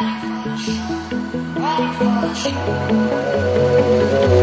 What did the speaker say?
the show?